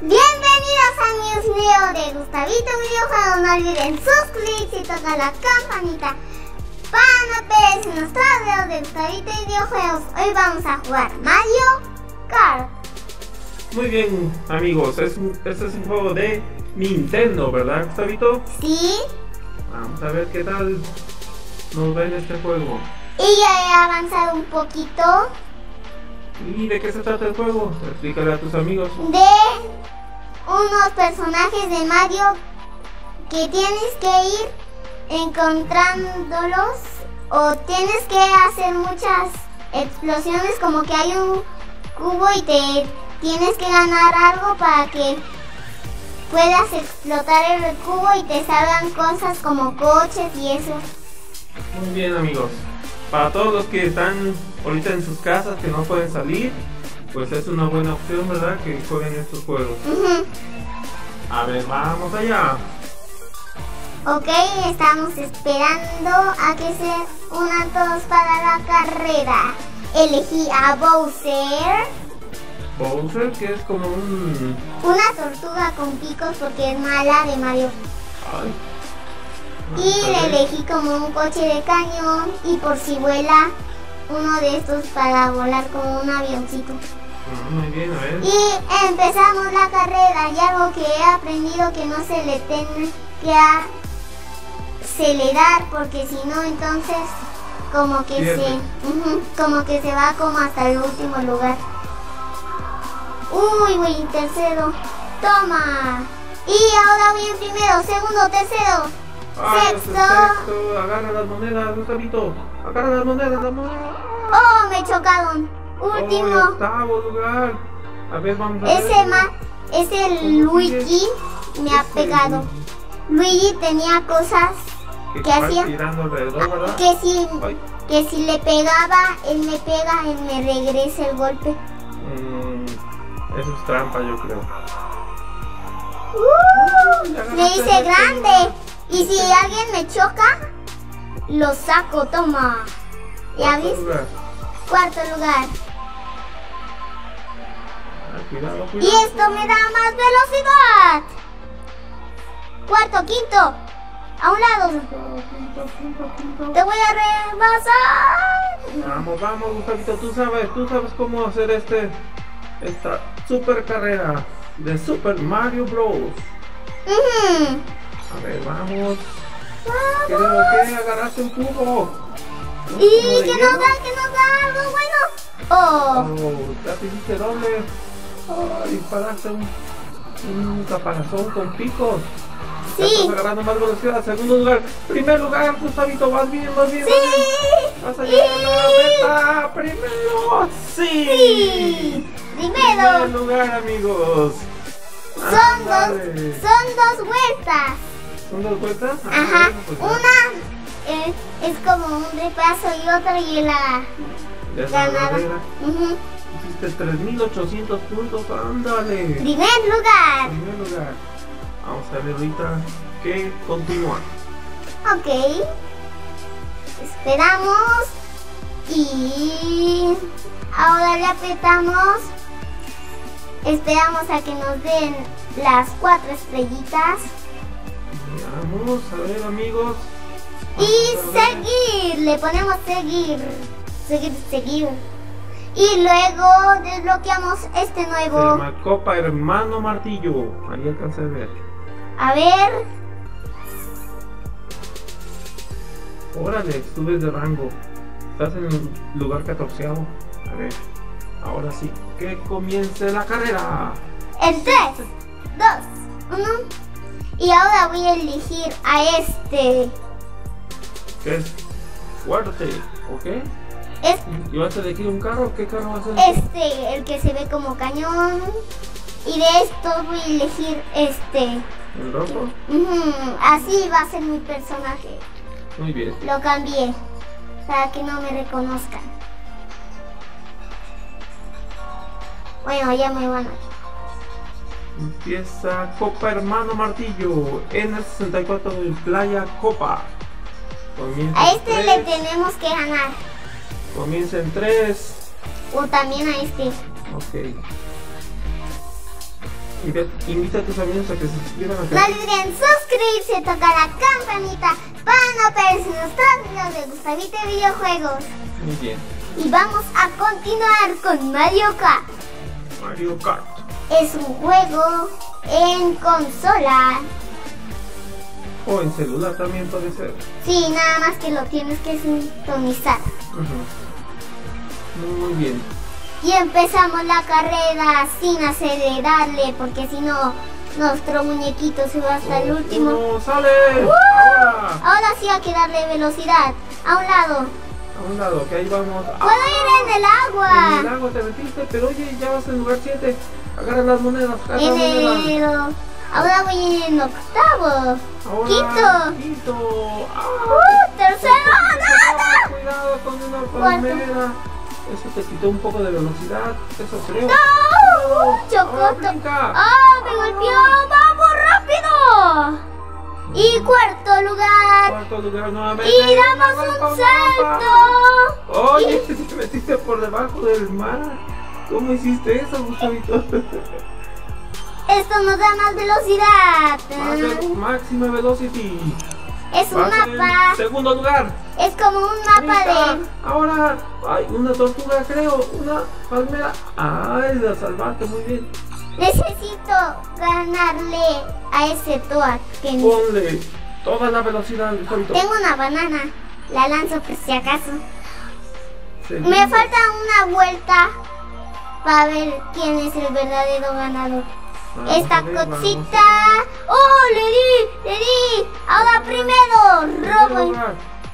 Bienvenidos amigos míos de Gustavito Videojuegos. No olviden suscribirse y tocar la campanita para no perderse nuestros videos de Gustavito Videojuegos. Hoy vamos a jugar Mario Kart. Muy bien, amigos, es un- este es un juego de Nintendo, ¿verdad, Gustavito? Sí, Vamos a ver qué tal nos va en este juego. y ya he avanzado un poquito ¿Y de qué se trata el juego? Explícale a tus amigos. de unos personajes de Mario que tienes que ir encontrándolos o tienes que hacer muchas explosiones como que hay un cubo y te tienes que ganar algo para que puedas explotar el cubo y te salgan cosas como coches y eso. Muy bien, amigos. Para todos los que están ahorita en sus casas, que no pueden salir, pues es una buena opción, ¿verdad? Que jueguen estos juegos. A ver, vamos allá. Ok, estamos esperando a que se unan todos para la carrera. Elegí a Bowser, Bowser, que es como un... una tortuga con picos porque es mala de Mario. Ay. Y le elegí como un coche de cañón y por si vuela uno de estos para volar como un avioncito. Muy bien, a ver. Y empezamos la carrera y algo que he aprendido que no se le tiene que acelerar porque si no entonces como que Pierde. se como que se va como hasta el último lugar. Uy, en tercero. Toma. Y ahora voy en primero, segundo, tercero. Ah, Sexto. sexto. Agarra las monedas, Gustavito. Agarra las monedas, las monedas. Oh, me chocaron. Oh, Último. octavo lugar. A ver, vamos a ver. Ese ma, ese Luigi me ha Ese pegado. Luigi tenía cosas Que ¿Qué va hacía? que si Ay. que si le pegaba, él me pega, él me regresa el golpe. Mm, eso es trampa, yo creo. ¡Uh! me hice grande. Y si alguien me choca, lo saco, toma. ¿Ya lugar. Cuarto lugar. Ah, cuidado, Y esto me da más velocidad. Cuarto, quinto. A un lado. Quinto, quinto, quinto. Te voy a rebasar. Vamos, vamos, Gustavito, tú sabes, tú sabes cómo hacer este esta super carrera de Super Mario Bros. Ujú. A ver, vamos. Vamos. que agarraste un cubo. Un Y cubo que nos da, que nos da algo bueno. Oh, Oh, ya te hiciste doble. Oh, disparaste un, un caparazón con picos. Sí. estás agarrando más velocidad. Segundo lugar. Primer lugar, Gustavito, vas bien, vas bien. vas bien. sí. Vas a llegar a la meta. Primero. Sí. Sí. Primer Primero. lugar, amigos. Son dos, son dos vueltas. ¿Son dos vueltas? Ajá. Una eh, es como un repaso y otra y la Ya ganada. Hiciste 3800 puntos. Ándale. Primer lugar. primer lugar. Vamos a ver ahorita que continúa. Ok. Esperamos. Y ahora le apretamos. Esperamos a que nos den las cuatro estrellitas. Vamos a ver amigos. Y Vamos seguir. Le ponemos seguir. Seguir, seguir. Y luego desbloqueamos este Se nuevo. Copa Hermano Martillo. Ahí alcancé a ver. A ver. Órale, subes de rango. Estás en el lugar 14. A ver. Ahora sí. Que comience la carrera. El 3, 2, 1. Y ahora voy a elegir a este. Que es fuerte. ¿Ok? Es ¿Y vas a elegir un carro? ¿Qué carro vas a elegir? este, el que se ve como cañón. Y de estos voy a elegir este. ¿El rojo? Así va a ser mi personaje. Muy bien. Lo cambié para que no me reconozcan. Bueno, ya me van a. Empieza Copa Hermano Martillo en el 64 de Playa Copa. Comienza A este tres, le tenemos que ganar. Comienza en 3. O también a este. Ok. Invi- Invita a tus amigos a que se suscriban al No olviden suscribirse, tocar la campanita para no perderse nuestros videos de Gustavito Videojuegos. Muy bien. Y vamos a continuar con Mario Kart. Mario Kart. Es un juego en consola. O en celular también puede ser. Sí, nada más que lo tienes que sintonizar. Ujú. Muy bien. Y empezamos la carrera sin acelerarle, porque si no, nuestro muñequito se va hasta el último. ¡No, sale! Ahora. Ahora sí hay que darle velocidad. A un lado. A un lado, que ahí vamos. Puedo ir en el agua. En el agua te metiste, pero oye, ya vas en lugar 7. Agarra las monedas, agarra En las monedas. el... Ahora voy en octavo. Ahora, Quinto. Quinto. ¡Ah! ¡Uh! Tercero. Ah, ¡Nada! Cuidado con una palmera. Eso te quitó un poco de velocidad. Eso creo. ¡No! Brinca. ¡Ah! ¡Me golpeó! ¡Vamos rápido! Y cuarto lugar. Cuarto lugar nuevamente. Y damos un salto. Oye, te metiste por debajo del mar. ¿Cómo hiciste eso, Gustavito? Esto nos da más velocidad. Más Máxima velocity. Es un Vas mapa. Segundo lugar. Es como un mapa de. Ahora hay una tortuga, creo. Una palmera. Ay, la salvaste muy bien. Necesito ganarle a ese Toad que Ponle toda la velocidad, Gustavito. Tengo una banana. La lanzo por si acaso. Segundo. Me falta una vuelta para ver quién es el verdadero ganador. Vamos a Esta ver, a cosita. ¡Oh! ¡Le di! ¡Le di! Ahora primero.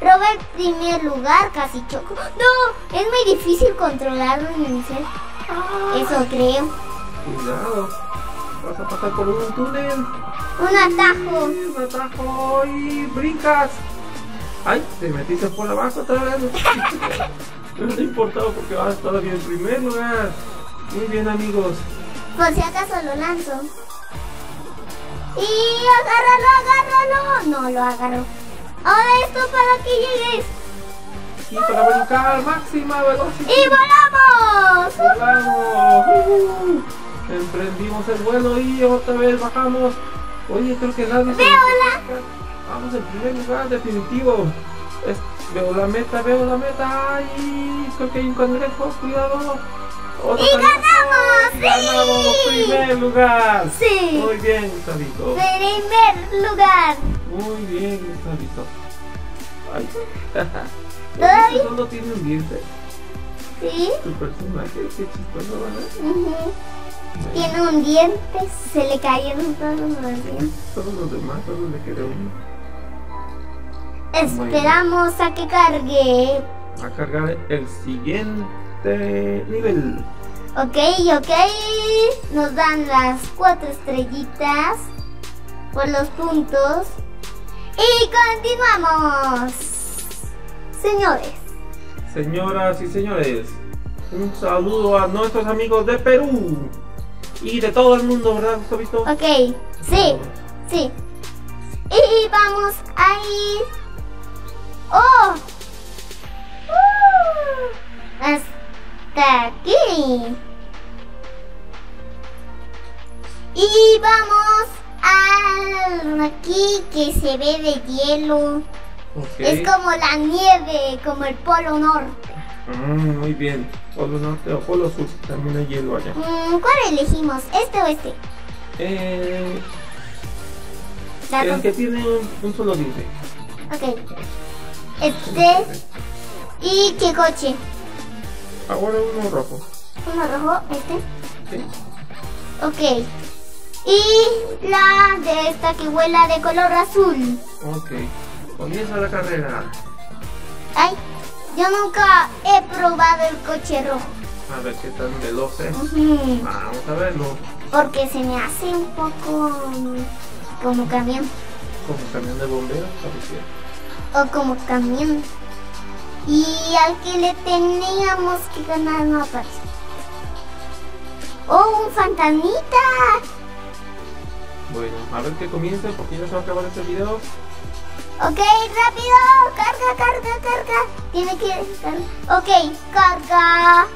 robo el primer lugar. Casi choco. No, es muy difícil controlarlo en el cel. Eso creo. Cuidado. Vas a pasar por un túnel. Un atajo. Un atajo y brincas. Ay, te metiste por abajo otra vez. No te importaba porque vas todavía en primer lugar. Muy bien, amigos. Por si acaso lo lanzo. Y agárralo, agárralo. No lo agarro. Ahora esto para que llegues. Y para brincar, máxima velocidad. ¡Y volamos! ¡Volamos! Emprendimos el vuelo y otra vez bajamos. Oye, creo que nadie se Véola. Vamos en primer lugar, definitivo. Es- veo la meta, veo la meta. ¡Ay! Creo que hay un cuidado. Otro ¡Y ganamos! ¡Y ganamos! ¡Sí! ¡Primer lugar! Sí. Muy bien, Gustavito. Primer lugar. Muy bien, Gustavito. Ay. Este solo tiene un diente. ¿Sí? Tu personaje, qué chistoso, ¿verdad? Tiene un diente. Se le cayeron todos los dientes. Todos los demás solo le quedó uno. Esperamos a que cargue. A cargar el siguiente nivel. Ok, ok. Nos dan las cuatro estrellitas por los puntos. Y continuamos. Señores, Señoras y señores, un saludo a nuestros amigos de Perú y de todo el mundo, ¿verdad, Gustavito? ok. Sí, sí. Y vamos a ir. ¡Oh! Uh, hasta aquí. Y vamos a aquí que se ve de hielo. Es como la nieve, como el polo norte. Mm, muy bien. Polo Norte o Polo Sur, también hay hielo allá. Mm, ¿Cuál elegimos? ¿Este o este? Eh, La el que tiene un, un solo diente. Ok. Este. ¿Y qué coche? Ahora uno rojo. Uno rojo, este. ¿sí? Ok. Y la de esta que vuela de color azul. Ok. Comienza la carrera. Ay, yo nunca he probado el coche rojo. A ver qué tan veloz es. Vamos a verlo. Porque se me hace un poco como camión. Como camión de bomberos, parecía. O como camión. Y al que le teníamos que ganar no apareció. ¡Oh, un fantasmita! Bueno, a ver que comience porque ya se va a acabar este video. Ok, rápido, carga, carga, carga. Tiene que cargar. Ok, carga.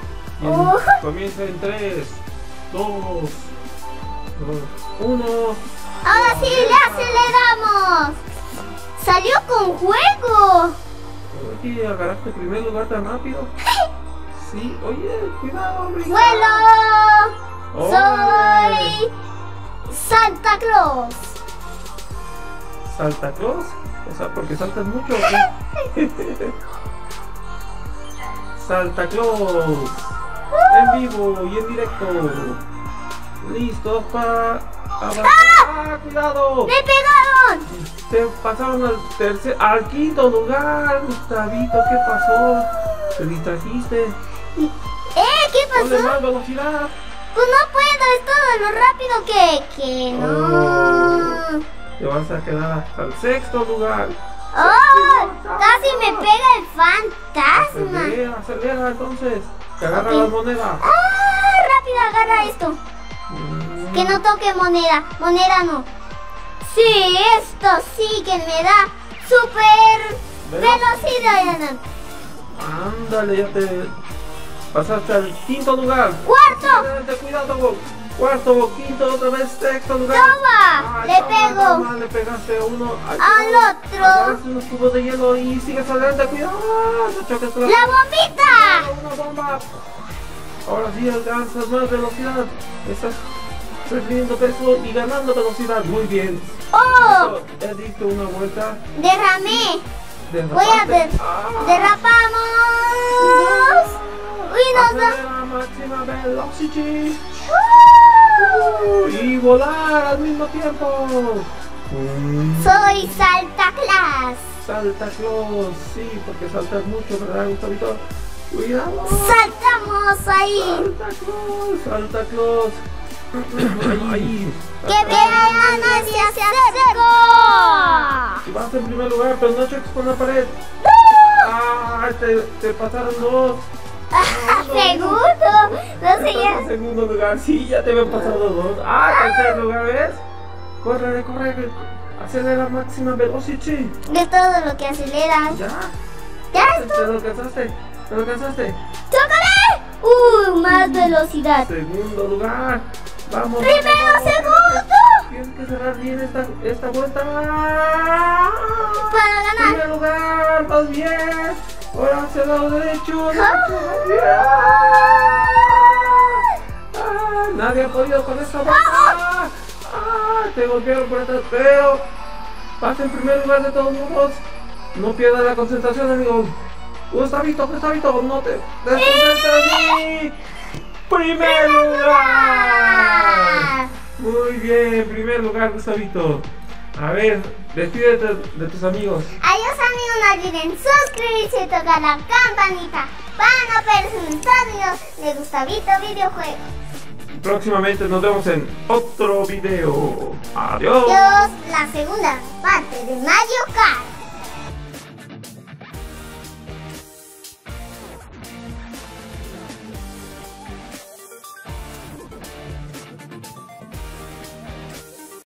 Oh. Comienza en 3, 2, dos, uno. Ahora sí, le aceleramos. Salió con juego. Oye, agarraste el primer lugar tan rápido. Sí, oye, cuidado. ¡Vuelo! Soy Santa Claus. ¿Salta Claus? O sea, porque saltas mucho. Santa Claus. En vivo y en directo. Listos para avanzar. ¡Ah! ¡Cuidado! ¡Me pegaron! Se pasaron al tercer, al quinto lugar, Gustavito, ¿qué pasó? Te distrajiste. ¿Eh? ¿Qué pasó? más velocidad. Pues no puedo, es todo lo rápido que... que no. Te vas a quedar hasta el sexto lugar. ¡Oh! Casi me pega el fantasma. Acelera, acelera entonces. Que agarra Ok. la moneda. ¡Ah! Rápido, agarra esto. Mm, Que no toque moneda. Moneda no. Sí, esto sí que me da super velocidad. Ándale, ya te pasaste al quinto lugar. ¡Cuarto! Cuidado. Cuarto, quinto, otra vez, sexto lugar. ¡Toma! Ay, Le toma, pego. toma, le pegaste a uno. Al otro. Agarraste unos cubos de hielo y sigues adelante. Cuidado. No choques con ¡La bombita! Una bomba. Ahora sí alcanzas más velocidad. Estás perdiendo peso y ganando velocidad. Muy bien. ¡Oh! Ya diste una vuelta. Derramé. Voy a der- Ah. derrapamos. Uy, nos da. Acelera máxima velocity. ¡Uh! Y volar al mismo tiempo. Mm. Soy Santa Claus. Salta Claus, sí, porque saltas mucho, ¿verdad, Gustavito? Cuidado. Saltamos ahí. Salta Claus, Salta Claus. ¡Que vean se acercó! Y vas en primer lugar, pero no choques con la pared. Ah, te, te pasaron dos. Segundo. No sé ya. en segundo lugar, sí, ya te habían pasado dos. Ah, tercer lugar, ¿ves? Corre, corre, acelera máxima velocity. De todo lo que aceleras. Ya, ¡Ya te esto! lo alcanzaste, te lo alcanzaste. ¡Chócale! ¡Uh! Más velocidad. Segundo lugar, vamos. ¡Primero, vamos, segundo! Tienes que cerrar bien esta, esta vuelta. Para ganar. Primer lugar, vas bien. Ahora el lado derecho, derecho. Ah, nadie ha podido con esta vuelta. Ah, te golpearon por atrás, pero vas en primer lugar de todos modos. No pierdas la concentración, amigo. Gustavito, Gustavito, no te desconcentres. ¡Primer lugar! Muy bien, primer lugar, Gustavito. A ver, despídete de tus amigos. Adiós amigos, no olviden suscribirse y tocar la campanita para no perderse nuestros videos de Gustavito Videojuegos. Próximamente nos vemos en otro video. Adiós. Adiós, la segunda parte de Mario Kart.